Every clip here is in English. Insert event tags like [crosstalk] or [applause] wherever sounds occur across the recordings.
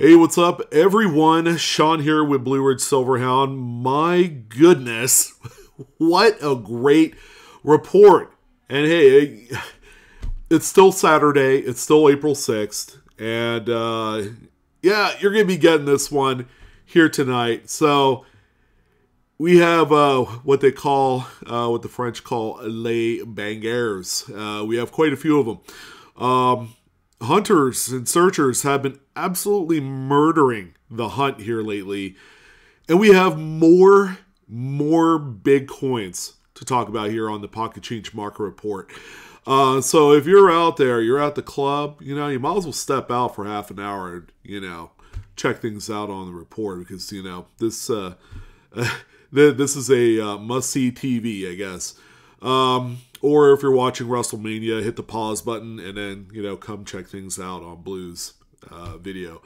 Hey, what's up, everyone? Shaun here with Blue Ridge Silverhound. My goodness, [laughs] what a great report! And hey, it's still Saturday, it's still April 6th, and uh, yeah, you're to be getting this one here tonight. So, we have uh, what they call, uh, what the French call les bangers. Uh, we have quite a few of them. Um, hunters and searchers have been absolutely murdering the hunt here lately. And we have more, more big coins to talk about here on the Pocket Change Market Report. Uh, so if you're out there, you're at the club, you know, you might as well step out for half an hour and, you know, check things out on the report because, you know, this, uh, [laughs] this is a uh, must see TV, I guess. Um, or if you're watching WrestleMania, hit the pause button and then, you know, come check things out on Blues uh, video.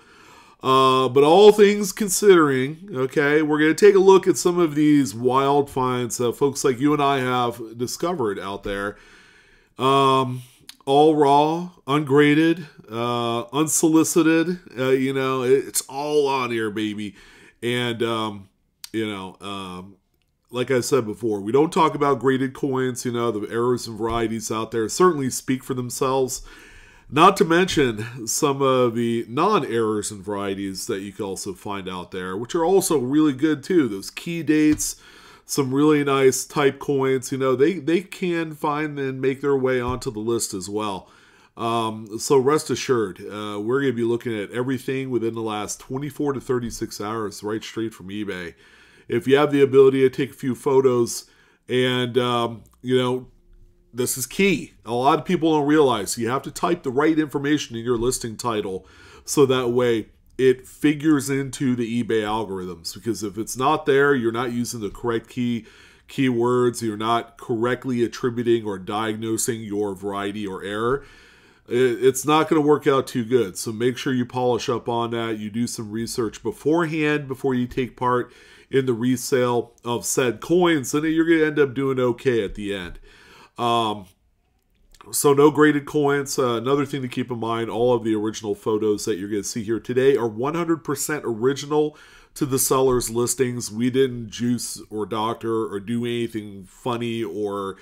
Uh, but all things considering, okay, we're going to take a look at some of these wild finds that folks like you and I have discovered out there. Um, all raw, ungraded, uh, unsolicited. Uh, you know, it's all on here, baby. And, um, you know, um, like I said before, we don't talk about graded coins. You know, the errors and varieties out there certainly speak for themselves. Not to mention some of the non errors and varieties that you can also find out there, which are also really good too. Those key dates, some really nice type coins, you know, they, they can find and make their way onto the list as well. Um, so rest assured, uh, we're going to be looking at everything within the last 24 to 36 hours, right straight from eBay if you have the ability to take a few photos and um, you know this is key. A lot of people don't realize you have to type the right information in your listing title so that way it figures into the ebay algorithms. Because if it's not there you're not using the correct key keywords you're not correctly attributing or diagnosing your variety or error it's not going to work out too good. So make sure you polish up on that. You do some research beforehand before you take part in the resale of said coins, then you're going to end up doing okay at the end. Um, so no graded coins. Uh, another thing to keep in mind, all of the original photos that you're going to see here today are 100% original to the seller's listings. We didn't juice or doctor or do anything funny or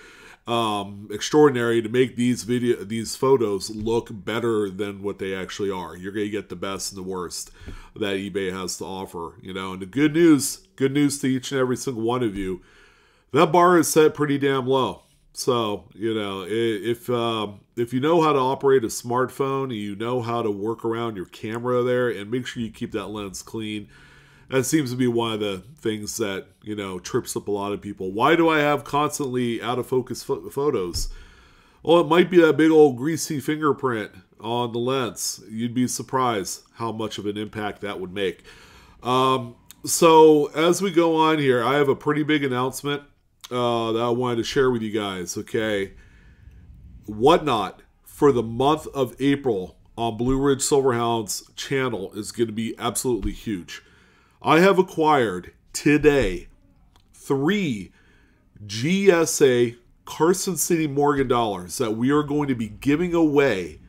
um, extraordinary to make these video these photos look better than what they actually are. You're gonna get the best and the worst that eBay has to offer. You know, and the good news, good news to each and every single one of you, that bar is set pretty damn low. So you know, if um, if you know how to operate a smartphone, you know how to work around your camera there, and make sure you keep that lens clean that seems to be one of the things that you know trips up a lot of people. Why do I have constantly out of focus fo- photos? Well, it might be that big old greasy fingerprint on the lens. You'd be surprised how much of an impact that would make. Um, so as we go on here, I have a pretty big announcement uh, that I wanted to share with you guys. Okay, whatnot for the month of April on Blue Ridge Silverhounds channel is going to be absolutely huge. I have acquired today three GSA Carson City Morgan dollars that we are going to be giving away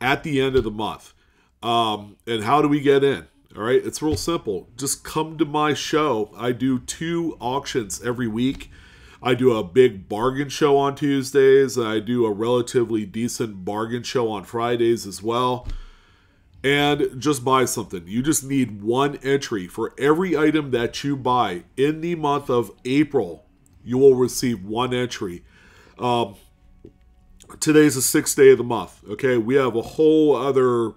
at the end of the month. Um, and how do we get in? All right, it's real simple. Just come to my show. I do two auctions every week. I do a big bargain show on Tuesdays, I do a relatively decent bargain show on Fridays as well and just buy something. You just need one entry for every item that you buy in the month of April. You will receive one entry. Um, today's the sixth day of the month. Okay, we have a whole other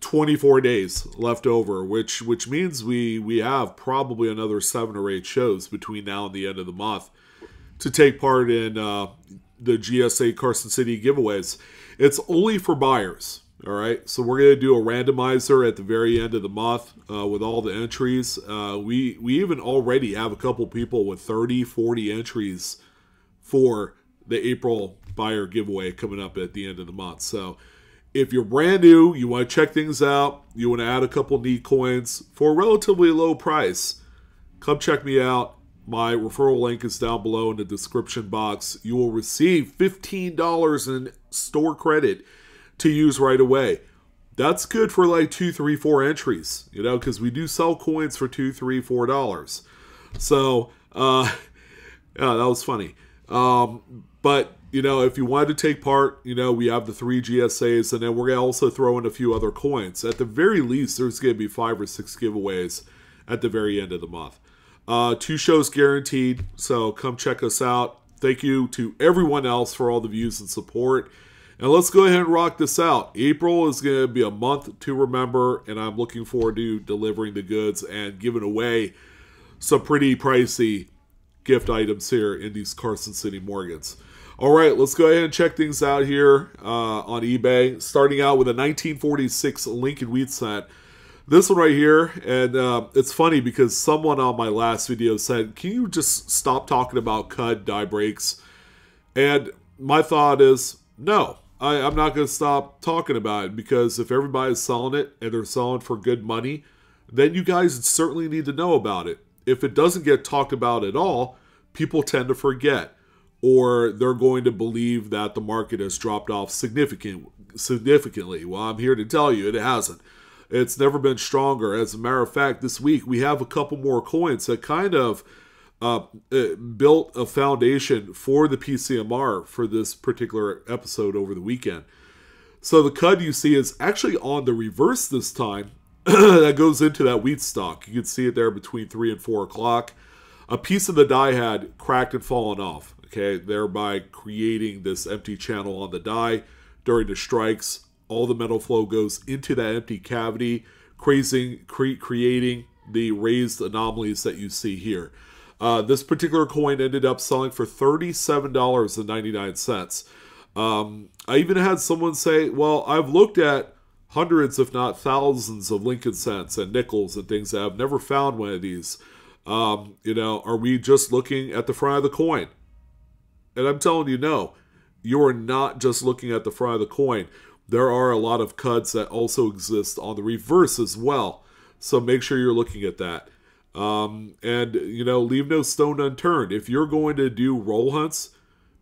24 days left over, which which means we we have probably another seven or eight shows between now and the end of the month to take part in uh, the GSA Carson City giveaways. It's only for buyers. All right, so we're going to do a randomizer at the very end of the month uh, with all the entries. Uh, we we even already have a couple people with 30, 40 entries for the April buyer giveaway coming up at the end of the month. So if you're brand new, you want to check things out, you want to add a couple neat coins for a relatively low price, come check me out. My referral link is down below in the description box. You will receive $15 in store credit to use right away. that's good for like two, three, four entries, you know, because we do sell coins for two, three, four dollars. So, uh, [laughs] yeah, that was funny. Um, but you know, if you wanted to take part, you know, we have the three GSAs, and then we're gonna also throw in a few other coins. At the very least, there's gonna be five or six giveaways at the very end of the month. Uh, two shows guaranteed, so come check us out. Thank you to everyone else for all the views and support. And let's go ahead and rock this out. April is going to be a month to remember, and I'm looking forward to delivering the goods and giving away some pretty pricey gift items here in these Carson City Morgans. All right, let's go ahead and check things out here uh, on eBay. Starting out with a 1946 Lincoln Wheat Cent. This one right here, and uh, it's funny because someone on my last video said, "Can you just stop talking about CUD die breaks?" And my thought is, no, I, I'm not going to stop talking about it because if everybody's selling it and they're selling for good money, then you guys certainly need to know about it. If it doesn't get talked about at all, people tend to forget or they're going to believe that the market has dropped off significant, significantly. Well, I'm here to tell you it hasn't. It's never been stronger. As a matter of fact, this week we have a couple more coins that kind of uh, uh built a foundation for the PCMR for this particular episode over the weekend. So the CUD you see is actually on the reverse this time. [clears throat] that goes into that wheat stalk. You can see it there between 3 and 4 o'clock. A piece of the die had cracked and fallen off okay, thereby creating this empty channel on the die. During the strikes, all the metal flow goes into that empty cavity, creating, cre- creating the raised anomalies that you see here. Uh, this particular coin ended up selling for $37.99. Um, I even had someone say, Well, I've looked at hundreds, if not thousands, of Lincoln cents and nickels and things. I've never found one of these. Um, you know, are we just looking at the front of the coin? And I'm telling you, no, you are not just looking at the front of the coin. There are a lot of cuds that also exist on the reverse as well. So make sure you're looking at that. Um, and, you know, leave no stone unturned. If you're going to do roll hunts,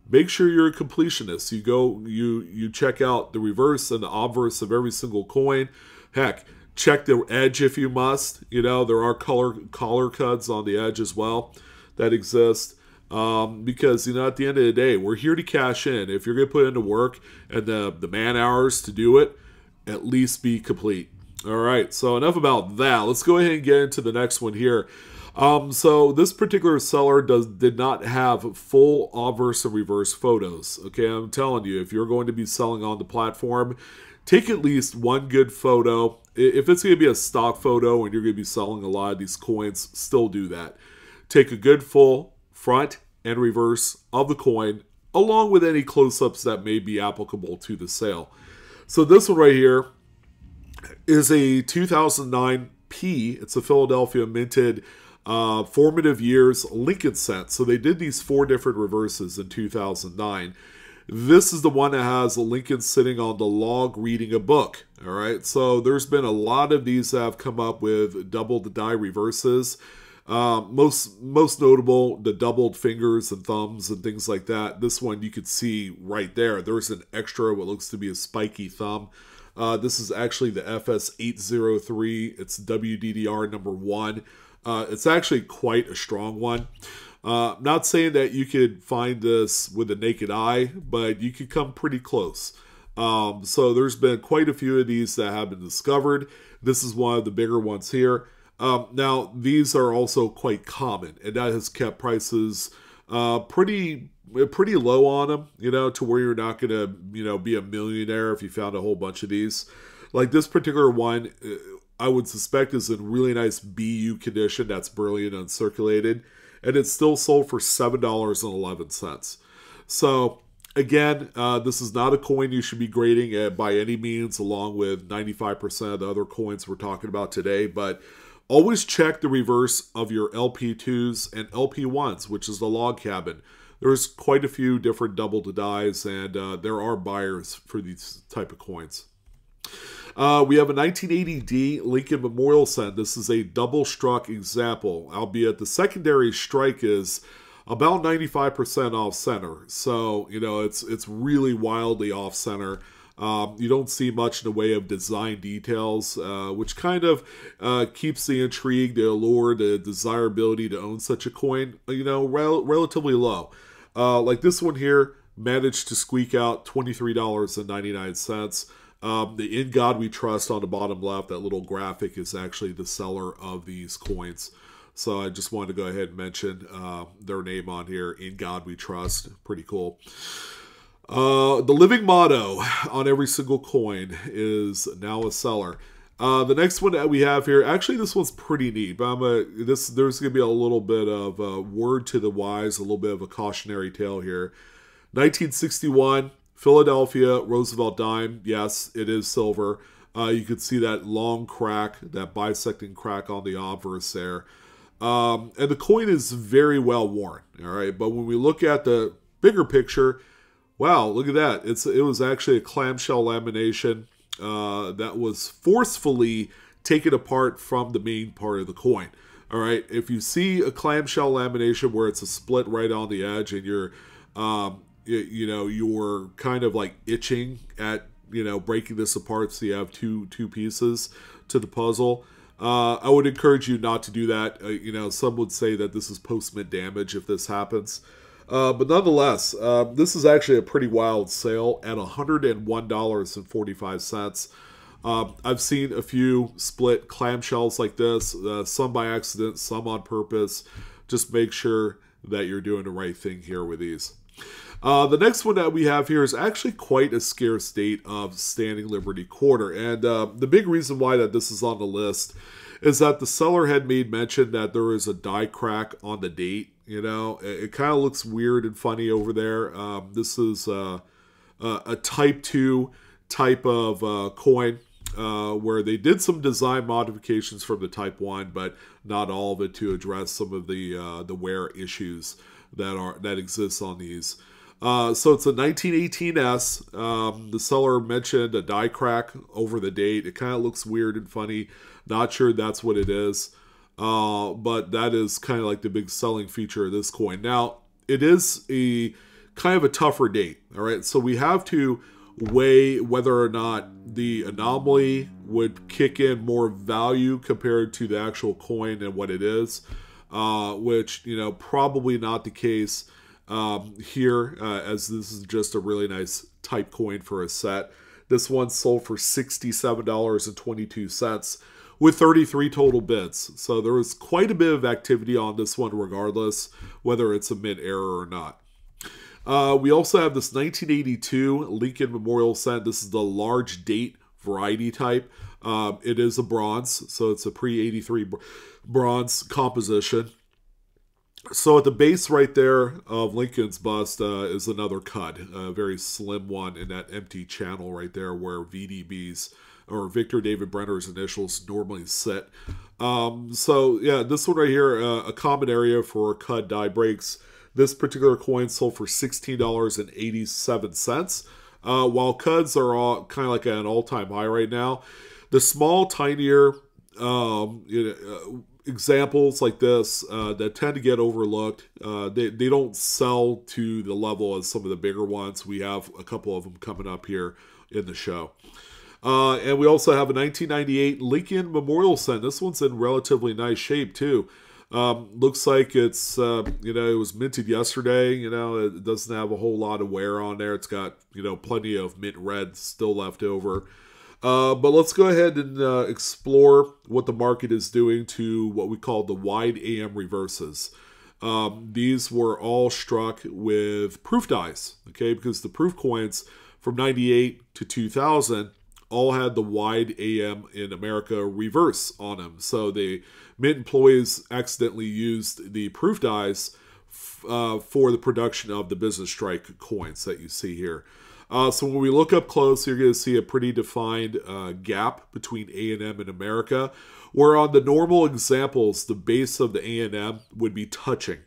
make sure you're a completionist. You go, you you check out the reverse and the obverse of every single coin. Heck, check the edge if you must. You know, there are color collar cuds on the edge as well that exist. Um, because you know at the end of the day we're here to cash in if you're going to put into work and the, the man hours to do it at least be complete all right so enough about that. Let's go ahead and get into the next one here. Um, so this particular seller does did not have full obverse and reverse photos okay? I'm telling you if you're going to be selling on the platform take at least one good photo. If it's going to be a stock photo and you're going to be selling a lot of these coins still do that. Take a good full front and reverse of the coin, along with any close ups that may be applicable to the sale. So, this one right here is a 2009 P. It's a Philadelphia minted uh, formative years Lincoln cent. So, they did these four different reverses in 2009. This is the one that has Lincoln sitting on the log reading a book. All right. So, there's been a lot of these that have come up with double the die reverses. Uh, most most notable, the doubled fingers and thumbs and things like that. This one you could see right there. There's an extra what looks to be a spiky thumb. Uh, this is actually the FS803. It's WDDR number one. Uh, it's actually quite a strong one. Uh, not saying that you could find this with a naked eye, but you could come pretty close. Um, so there's been quite a few of these that have been discovered. This is one of the bigger ones here. Um, now, these are also quite common, and that has kept prices uh, pretty pretty low on them. You know, to where you're not going to you know be a millionaire if you found a whole bunch of these. Like this particular one, uh, I would suspect is in really nice BU condition. That's brilliant uncirculated, and it's still sold for seven dollars and eleven cents. So again, uh, this is not a coin you should be grading by any means, along with 95% of the other coins we're talking about today. But Always check the reverse of your LP2s and LP1s, which is the log cabin. There's quite a few different double to dies, and uh, there are buyers for these type of coins. Uh, we have a 1980D Lincoln Memorial Cent. This is a double struck example, albeit the secondary strike is about 95% off center. So, you know, it's it's really wildly off center. Um, you don't see much in the way of design details, uh, which kind of uh, keeps the intrigue, the allure, the desirability to own such a coin, you know, rel- relatively low. Uh, like this one here managed to squeak out $23.99. Um, the In God We Trust on the bottom left, that little graphic is actually the seller of these coins. So I just wanted to go ahead and mention uh, their name on here. In God We Trust. Pretty cool. Uh, the living motto on every single coin is now a seller. Uh, the next one that we have here, actually, this one's pretty neat. But I'm a, this there's going to be a little bit of a word to the wise, a little bit of a cautionary tale here. 1961, Philadelphia Roosevelt dime. Yes, it is silver. Uh, you can see that long crack, that bisecting crack on the obverse there. Um, and the coin is very well worn. All right, but when we look at the bigger picture, wow, look at that! It's it was actually a clamshell lamination uh, that was forcefully taken apart from the main part of the coin. All right, if you see a clamshell lamination where it's a split right on the edge, and you're um, you, you know you're kind of like itching at you know breaking this apart so you have two two pieces to the puzzle uh, i would encourage you not to do that uh, you know some would say that this is post-mint damage if this happens uh, but nonetheless uh, this is actually a pretty wild sale at $101.45 um, I've seen a few split clamshells like this, uh, some by accident, some on purpose. Just make sure that you're doing the right thing here with these. Uh, the next one that we have here is actually quite a scarce state of Standing Liberty Quarter. And uh, the big reason why that this is on the list is that the seller had made mention that there is a die crack on the date. You know, it, it kind of looks weird and funny over there. Um, this is uh, a Type 2 type of uh, coin. Uh, where they did some design modifications from the Type One, but not all of it to address some of the uh, the wear issues that are that exists on these. Uh, so it's a 1918S. Um, the seller mentioned a die crack over the date. It kind of looks weird and funny. Not sure that's what it is, uh, but that is kind of like the big selling feature of this coin. Now it is a kind of a tougher date. All right, so we have to weigh whether or not the anomaly would kick in more value compared to the actual coin and what it is, uh, which, you know, probably not the case um, here, uh, as this is just a really nice type coin for a set. This one sold for $67.22 with 33 total bits. So there was quite a bit of activity on this one, regardless whether it's a mint error or not. Uh, we also have this 1982 Lincoln Memorial Cent. This is the large date variety type. Um, it is a bronze, so it's a pre 83 bronze composition. So at the base right there of Lincoln's bust uh, is another cut, a very slim one in that empty channel right there where VDB's or Victor David Brenner's initials normally sit. Um, so yeah, this one right here, uh, a common area for cud die breaks. This particular coin sold for $16.87, uh, while Cuds are all kind of like an all-time high right now. The small, tinier um, you know, uh, examples like this uh, that tend to get overlooked, uh, they, they don't sell to the level as some of the bigger ones. We have a couple of them coming up here in the show. Uh, and we also have a 1998 Lincoln Memorial Cent. This one's in relatively nice shape too. Um, looks like it's uh, you know it was minted yesterday. You know it doesn't have a whole lot of wear on there. It's got you know plenty of mint red still left over. Uh, but let's go ahead and uh, explore what the market is doing to what we call the wide AM reverses. Um, these were all struck with proof dies, okay, because the proof coins from 98 to 2000 all had the wide AM in America reverse on them. So the Mint employees accidentally used the proof dies uh, for the production of the business strike coins that you see here. Uh, so when we look up close, you're going to see a pretty defined uh, gap between A&M and America, where on the normal examples, the base of the A&M would be touching.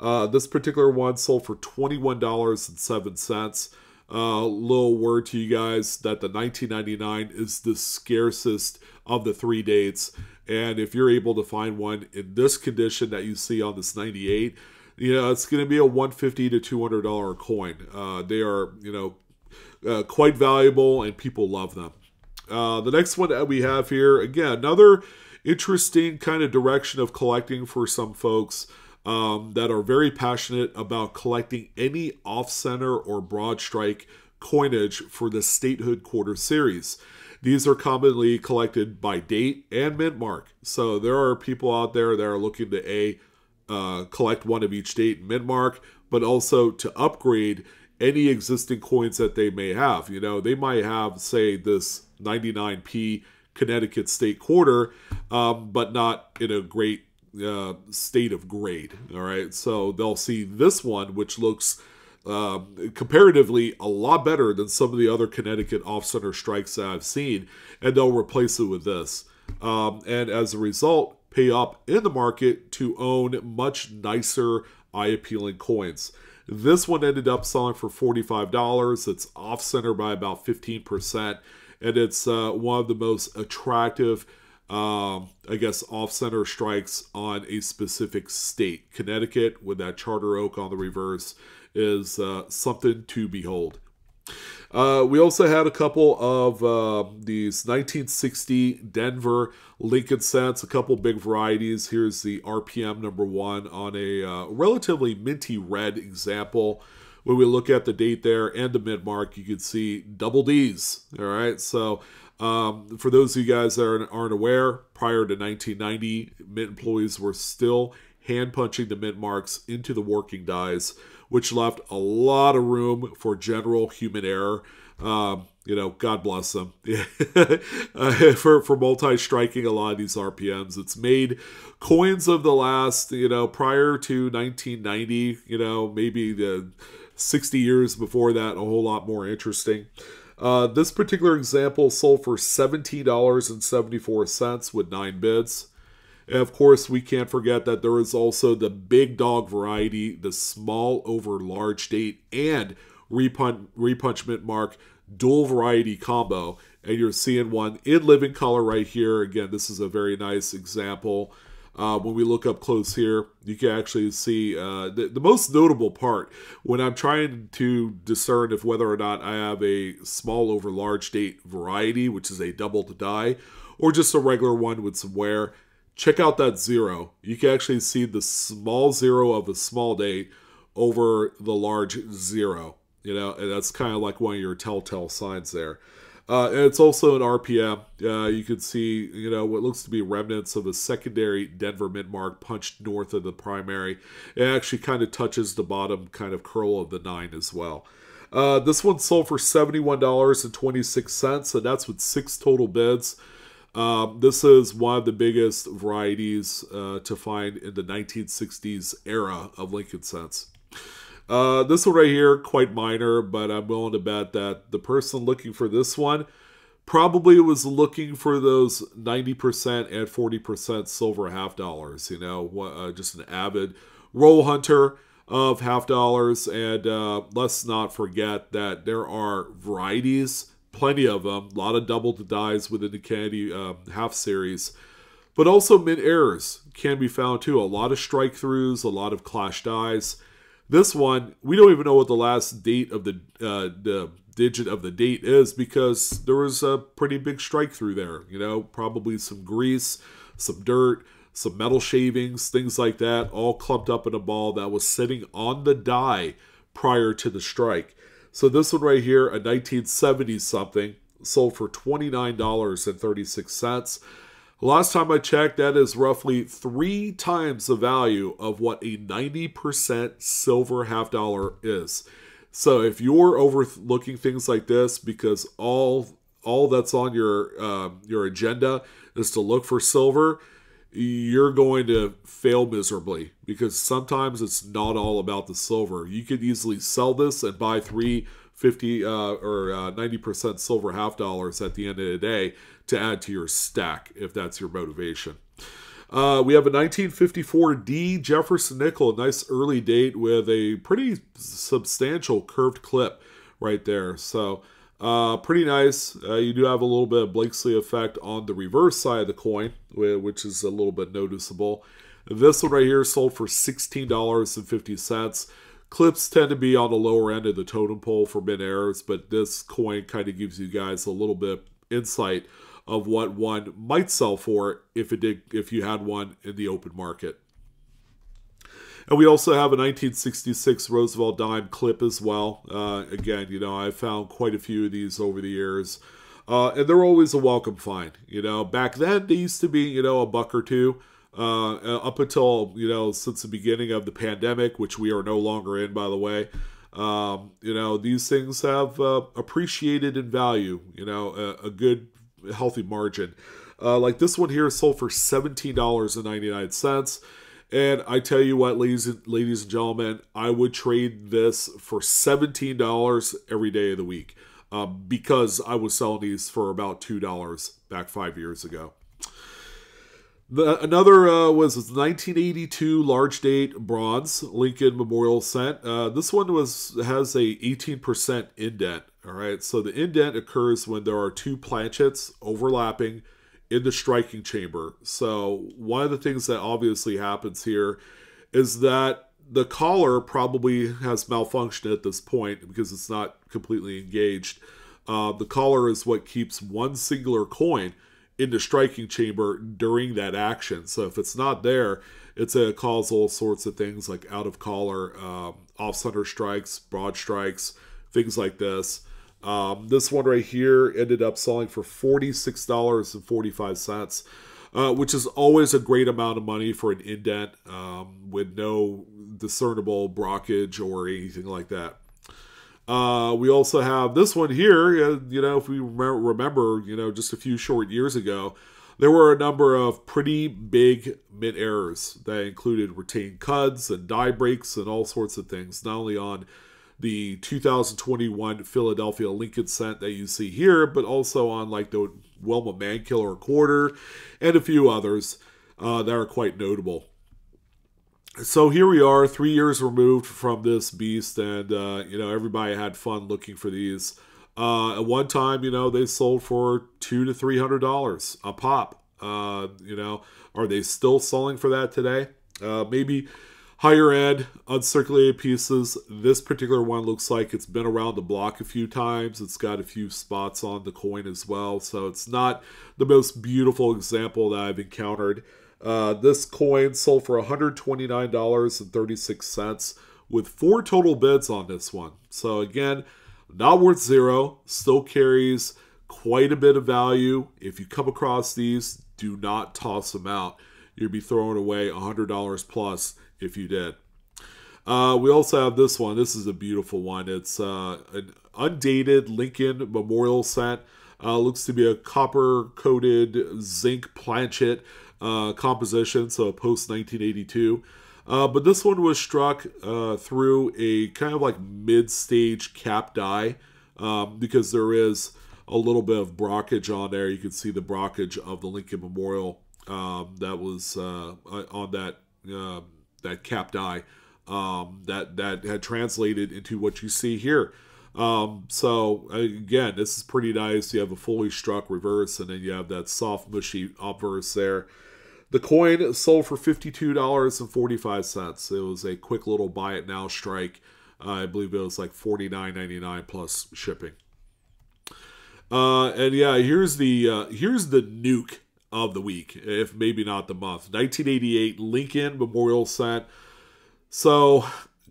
Uh, this particular one sold for $21.07. Uh, little word to you guys that the 1999 is the scarcest of the three dates. And if you're able to find one in this condition that you see on this 98, you know, it's going to be a 150 to $200 coin. Uh, they are, you know, uh, quite valuable, and people love them. Uh, the next one that we have here, again, another interesting kind of direction of collecting for some folks um, that are very passionate about collecting any off center or broad strike coinage for the statehood quarter series. These are commonly collected by date and mint mark. So there are people out there that are looking to a uh, collect one of each date and mint mark, but also to upgrade any existing coins that they may have. You know, they might have, say, this 99p Connecticut state quarter, um, but not in a great uh, state of grade. All right, so they'll see this one, which looks um, comparatively a lot better than some of the other Connecticut off center strikes that I've seen, and they'll replace it with this. Um, and as a result, pay up in the market to own much nicer, eye appealing coins. This one ended up selling for $45. It's off center by about 15%, and it's uh, one of the most attractive. Um, I guess off center strikes on a specific state. Connecticut, with that charter oak on the reverse, is uh, something to behold. Uh, we also had a couple of uh, these 1960 Denver Lincoln cents, a couple big varieties. Here's the RPM number one on a uh, relatively minty red example. When we look at the date there and the mid mark, you can see double D's. All right, so um, for those of you guys that aren't, aren't aware, prior to 1990, mint employees were still hand punching the mint marks into the working dies which left a lot of room for general human error. Um, you know, God bless them [laughs] uh, for for multi striking a lot of these RPMs. It's made coins of the last, you know, prior to 1990. You know, maybe the 60 years before that, a whole lot more interesting. Uh, this particular example sold for $17.74 with nine bids. And of course, we can't forget that there is also the big dog variety, the small over large date, and repunch, repunchment mark dual variety combo. And you're seeing one in living color right here. Again, this is a very nice example. Uh, when we look up close here, you can actually see uh, the, the most notable part when I'm trying to discern if whether or not I have a small over large date variety, which is a double to die, or just a regular one with some wear check out that zero. You can actually see the small zero of a small date over the large zero. You know, and that's kind of like one of your telltale signs there. Uh, it's also an RPM. Uh, you can see, you know, what looks to be remnants of a secondary Denver mint mark punched north of the primary. It actually kind of touches the bottom kind of curl of the nine as well. Uh, this one sold for $71.26, and that's with six total bids. Um, this is one of the biggest varieties uh, to find in the 1960s era of Lincoln cents. Uh, this one right here, quite minor, but I'm willing to bet that the person looking for this one probably was looking for those 90% and 40% silver half dollars. You know, uh, just an avid roll hunter of half dollars. And uh, let's not forget that there are varieties plenty of them. A lot of double to dies within the Kennedy um, half series. But also mint errors can be found too. A lot of strike throughs, a lot of clash dies. This one, we don't even know what the last date of the uh, the digit of the date is because there was a pretty big strike through there. You know, probably some grease, some dirt, some metal shavings, things like that, all clumped up in a ball that was sitting on the die prior to the strike. So this one right here, a 1970 something, sold for $29.36. Last time I checked, that is roughly three times the value of what a 90% silver half dollar is. So if you're overlooking things like this because all all that's on your uh, your agenda is to look for silver, you're going to fail miserably because sometimes it's not all about the silver. You could easily sell this and buy three 50 uh, or uh, 90% silver half dollars at the end of the day to add to your stack if that's your motivation. Uh, we have a 1954 D Jefferson nickel, a nice early date with a pretty substantial curved clip right there. So uh, pretty nice. Uh, you do have a little bit of Blakesley effect on the reverse side of the coin, which is a little bit noticeable. This one right here sold for $16.50. Clips tend to be on the lower end of the totem pole for mint errors, but this coin kind of gives you guys a little bit insight of what one might sell for if it did if you had one in the open market. And we also have a 1966 Roosevelt dime clip as well. Uh, again, you know, I've found quite a few of these over the years. Uh, and they're always a welcome find. You know, back then they used to be, you know, a buck or two. Uh, up until, you know, since the beginning of the pandemic, which we are no longer in, by the way. Um, you know, these things have uh, appreciated in value, you know, a, a good, healthy margin. Uh, like this one here sold for $17.99. And I tell you what, ladies and, ladies and gentlemen, I would trade this for $17 every day of the week um, because I was selling these for about $2 back five years ago. The, another uh, was 1982 large date bronze Lincoln Memorial cent. Uh, this one was has a 18% indent. All right, so the indent occurs when there are two planchets overlapping in the striking chamber. So one of the things that obviously happens here is that the collar probably has malfunctioned at this point because it's not completely engaged. Uh, the collar is what keeps one singular coin in the striking chamber during that action. So if it's not there, it's a cause all sorts of things like out of collar, um, off center strikes, broad strikes, things like this. Um, this one right here ended up selling for $46.45, uh, which is always a great amount of money for an indent um, with no discernible brockage or anything like that. Uh, we also have this one here. Uh, you know, if we remember, you know, just a few short years ago, there were a number of pretty big mint errors that included retained cuds and die breaks and all sorts of things, not only on the 2021 Philadelphia Lincoln cent that you see here, but also on like the Wilma Mankiller quarter and a few others uh, that are quite notable. So here we are, three years removed from this beast, and uh, you know everybody had fun looking for these. Uh, at one time, you know they sold for two to three hundred dollars a pop. Uh, you know, are they still selling for that today? Uh, maybe higher end uncirculated pieces. This particular one looks like it's been around the block a few times. It's got a few spots on the coin as well, so it's not the most beautiful example that I've encountered. Uh, this coin sold for $129.36 with four total bids on this one. So again, not worth zero, still carries quite a bit of value. If you come across these, do not toss them out. you'd be throwing away $100 plus if you did. Uh, we also have this one. This is a beautiful one. It's uh, an undated Lincoln Memorial cent. Uh, looks to be a copper coated zinc planchet uh, composition, so post 1982. Uh, but this one was struck uh, through a kind of like mid stage cap die um, because there is a little bit of brockage on there. You can see the brockage of the Lincoln Memorial um, that was on that um, that capped die um, that that had translated into what you see here. Um, so again, this is pretty nice. You have a fully struck reverse, and then you have that soft mushy obverse there. The coin sold for fifty-two dollars and forty-five cents. It was a quick little buy it now strike. Uh, I believe it was like forty-nine ninety-nine plus shipping. Uh, and yeah, here's the uh, here's the nuke of the week, if maybe not the month. 1988 Lincoln Memorial Cent. So,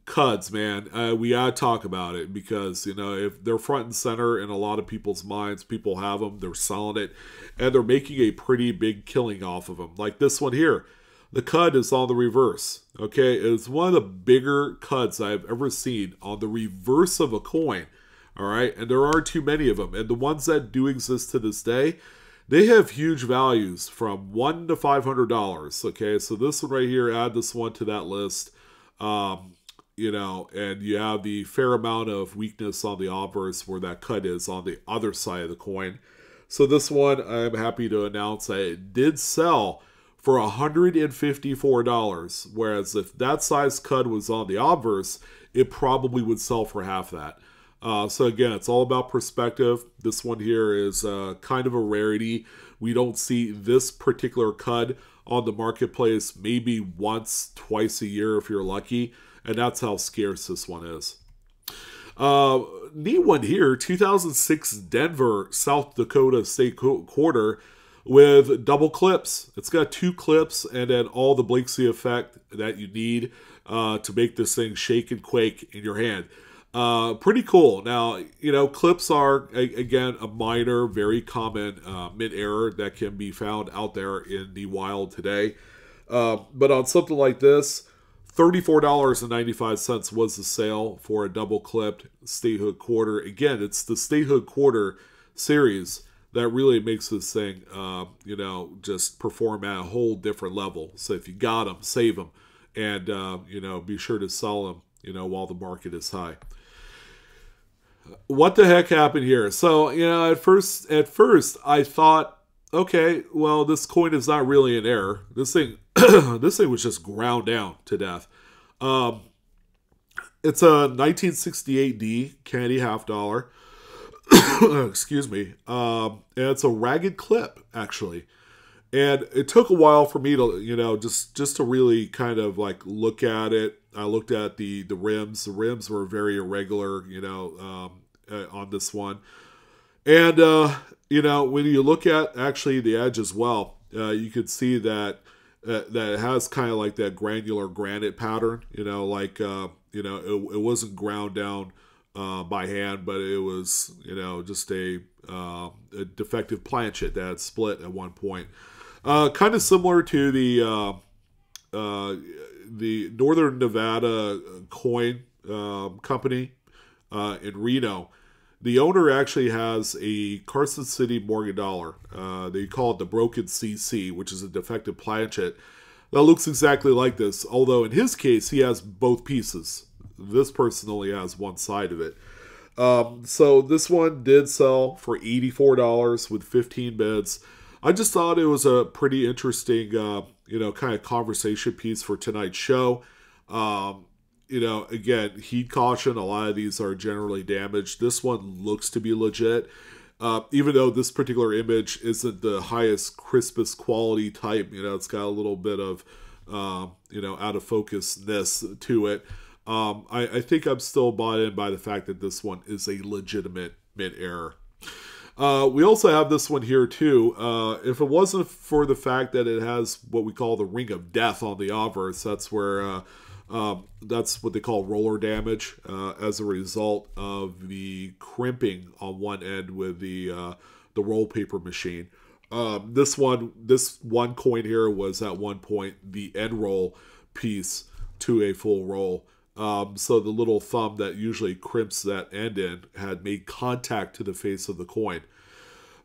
Cuds, man, uh, we gotta talk about it because you know if they're front and center in a lot of people's minds, people have them, they're selling it, and they're making a pretty big killing off of them. Like this one here, the Cud is on the reverse. Okay, it's one of the bigger Cuds I've ever seen on the reverse of a coin. All right, and there aren't too many of them, and the ones that do exist to this day they have huge values from one to five hundred dollars. Okay, so this one right here, add this one to that list. Um, you know, and you have the fair amount of weakness on the obverse where that cud is on the other side of the coin. So this one, I'm happy to announce that it did sell for $154, whereas if that size cud was on the obverse, it probably would sell for half that. Uh, so again, it's all about perspective. This one here is uh, kind of a rarity. We don't see this particular cud on the marketplace maybe once, twice a year if you're lucky. and that's how scarce this one is. Uh, neat one here 2006 Denver, South Dakota State Quarter with double clips. It's got two clips and then all the Blakesley effect that you need uh, to make this thing shake and quake in your hand. Uh, pretty cool. Now, you know, clips are, a, again, a minor, very common uh, mint error that can be found out there in the wild today. Uh, but on something like this, $34.95 was the sale for a double clipped statehood quarter. Again, it's the statehood quarter series that really makes this thing, uh, you know, just perform at a whole different level. So if you got them, save them, and uh, you know, be sure to sell them, you know, while the market is high. What the heck happened here? So you know, at first, at first, I thought, okay, well, this coin is not really an error. This thing, [clears throat] this thing was just ground down to death. Um, it's a 1968D Kennedy half dollar. [coughs] excuse me. Um, and it's a ragged clip actually, and it took a while for me to you know just just to really kind of like look at it. I looked at the the rims. The rims were very irregular, you know, um, uh, on this one, and uh, you know when you look at actually the edge as well, uh, you could see that. Uh, that it has kind of like that granular granite pattern, you know, like uh, you know, it, it wasn't ground down uh, by hand, but it was you know just a, uh, a defective planchet that split at one point. Uh, kind of similar to the uh, uh, the Northern Nevada coin um, company uh, in Reno. The owner actually has a Carson City Morgan dollar. they call it the Broken CC, which is a defective planchet that looks exactly like this. Although in his case, he has both pieces. This person only has one side of it. Um, so this one did sell for $84 with 15 bids. I just thought it was a pretty interesting, uh, you know, kind of conversation piece for tonight's show. Um, you know, again, heat caution. A lot of these are generally damaged. This one looks to be legit. Uh, even though this particular image isn't the highest, crispest quality type, you know, it's got a little bit of, uh, you know, out of focusness to it. Um, I, I, think I'm still bought in by the fact that this one is a legitimate mid error. Uh, we also have this one here too. Uh, if it wasn't for the fact that it has what we call the ring of death on the obverse, that's where uh, um, that's what they call roller damage uh, as a result of the crimping on one end with the uh, the roll paper machine. Um, this one, this one coin here was at one point the end roll piece to a full roll. Um, so the little thumb that usually crimps that end in had made contact to the face of the coin.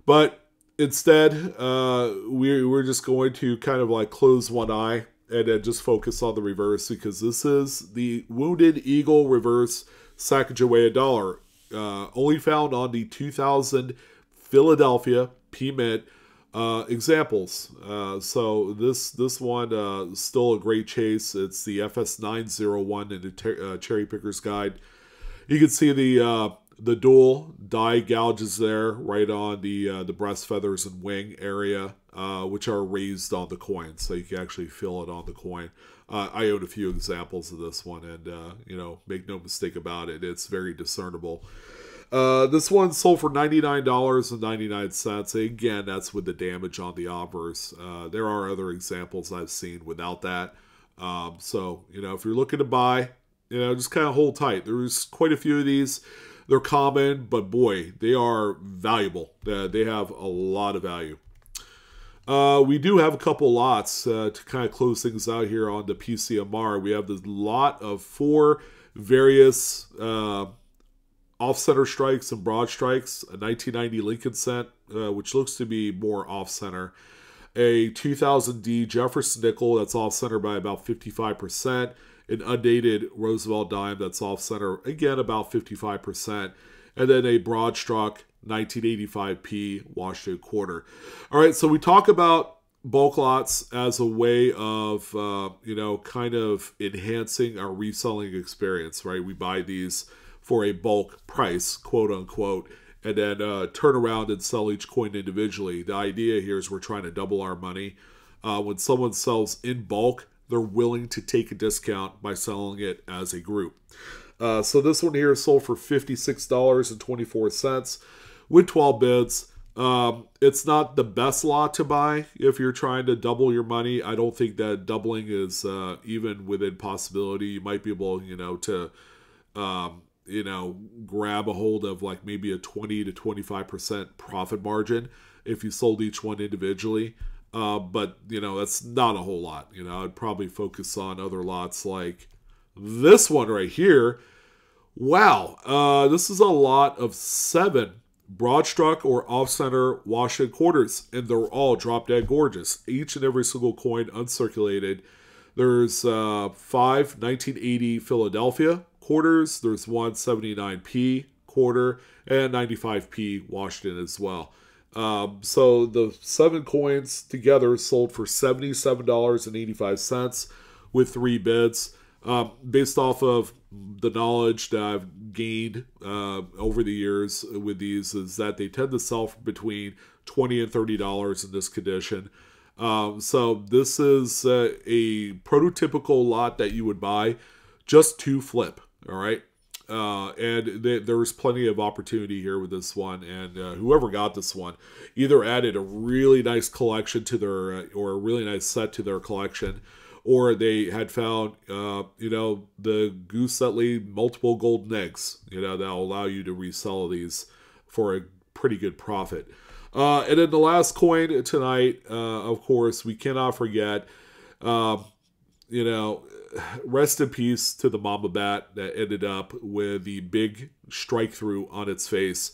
But instead, uh, we, we're just going to kind of like close one eye and then just focus on the reverse because this is the Wounded Eagle Reverse Sacagawea dollar. Uh, only found on the 2000 Philadelphia P Mint uh, examples. Uh, so this this one uh, still a great chase. It's the FS901 in the uh, Cherry Picker's Guide. You can see the uh, the dual die gouges there, right on the uh, the breast feathers and wing area, which are raised on the coin, so you can actually feel it on the coin. I own a few examples of this one, and you know, make no mistake about it, it's very discernible. Uh, this one sold for $99.99. Again, that's with the damage on the obverse. Uh, there are other examples I've seen without that. Um, so, you know, if you're looking to buy, you know, just kind of hold tight. There's quite a few of these. They're common, but boy, they are valuable. Uh, they have a lot of value. Uh, we do have a couple lots uh, to kind of close things out here on the PCMR. We have the lot of four various uh, off center strikes and broad strikes, a 1990 Lincoln cent, uh, which looks to be more off center, a 2000D Jefferson nickel that's off center by about 55%, an undated Roosevelt dime that's off center again about 55%, and then a broad struck 1985p Washington quarter. All right, so we talk about bulk lots as a way of uh, you know kind of enhancing our reselling experience right we buy these for a bulk price, quote unquote, and then uh, turn around and sell each coin individually. The idea here is we're trying to double our money. Uh, when someone sells in bulk, they're willing to take a discount by selling it as a group. Uh, so this one here sold for $56.24 with 12 bids. Um, it's not the best lot to buy if you're trying to double your money. I don't think that doubling is uh, even within possibility. You might be able, you know, to, um, you know, grab a hold of like maybe a 20 to 25% profit margin if you sold each one individually. Uh, but, you know, that's not a whole lot. You know, I'd probably focus on other lots like this one right here. Wow. Uh, this is a lot of seven broad struck or off center Washington quarters, and they're all drop dead gorgeous. Each and every single coin uncirculated. There's uh, five 1980 Philadelphia quarters, there's one 79p quarter, and 95p Washington as well. Um, so the seven coins together sold for $77.85 with three bids. Um, based off of the knowledge that I've gained uh, over the years with these is that they tend to sell for between twenty and thirty dollars in this condition. Um, so this is uh, a prototypical lot that you would buy just to flip. All right. Uh, and th- plenty of opportunity here with this one, and uh, whoever got this one either added a really nice collection to their uh, or a really nice set to their collection, or they had found, uh, you know, the goose that laid multiple golden eggs, you know, that'll allow you to resell these for a pretty good profit. Uh, and then the last coin tonight, uh, of course, we cannot forget, uh, you know, rest in peace to the Mamba Bat that ended up with the big strike through on its face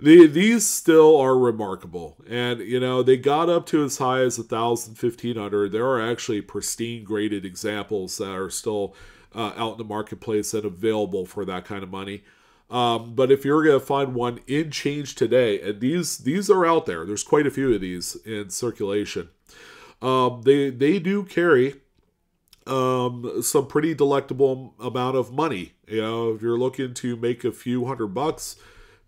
the, these still are remarkable. And, you know, they got up to as high as 1,000, 1,500. There are actually pristine graded examples that are still uh, out in the marketplace and available for that kind of money. Um, but if you're going to find one in change today, and these these are out there, there's quite a few of these in circulation. Um, they they do carry um, some pretty delectable amount of money. You know, if you're looking to make a few hundred bucks,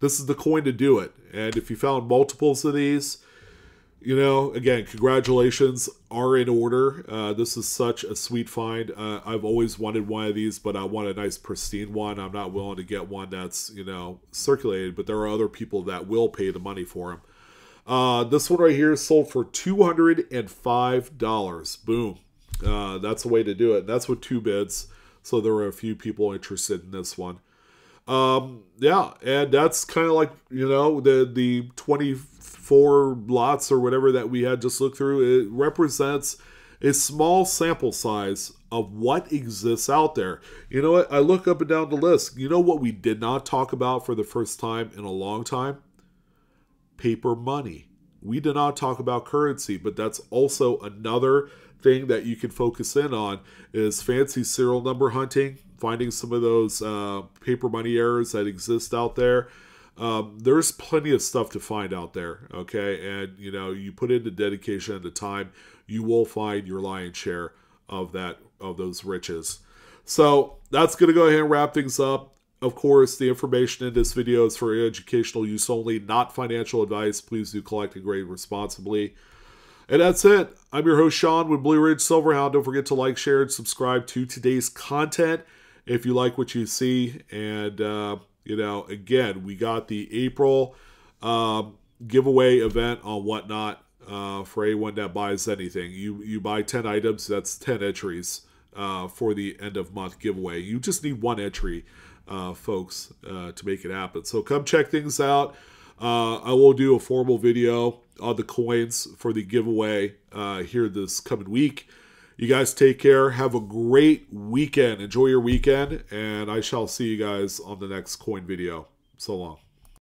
this is the coin to do it. And if you found multiples of these, you know, again, congratulations are in order. Uh, this is such a sweet find. Uh, I've always wanted one of these, but I want a nice pristine one. I'm not willing to get one that's, you know, circulated, but there are other people that will pay the money for them. Uh, this one right here sold for $205. Boom. Uh, that's the way to do it. That's with two bids. So there were a few people interested in this one. Um, yeah, and that's kind of like you know the the twenty four lots or whatever that we had just looked through. It represents a small sample size of what exists out there. You know what? I look up and down the list. You know what we did not talk about for the first time in a long time? Paper money. We did not talk about currency, but that's also another thing that you can focus in on is fancy serial number hunting finding some of those uh, paper money errors that exist out there. Um, there's plenty of stuff to find out there, okay? And you know, you put in the dedication and the time, you will find your lion's share of that of those riches. So that's gonna go ahead and wrap things up. Of course, the information in this video is for educational use only, not financial advice. Please do collect and grade responsibly. And that's it. I'm your host, Shaun, with Blue Ridge Silverhound. Don't forget to like, share, and subscribe to today's content if you like what you see. And, uh, you know, again, we got the April um, giveaway event on whatnot uh, for anyone that buys anything. You, you buy 10 items, that's 10 entries uh, for the end of month giveaway. You just need one entry, uh, folks, uh, to make it happen. So come check things out. Uh, I will do a formal video on the coins for the giveaway uh, here this coming week. You guys take care. Have a great weekend. Enjoy your weekend. And I shall see you guys on the next coin video. So long.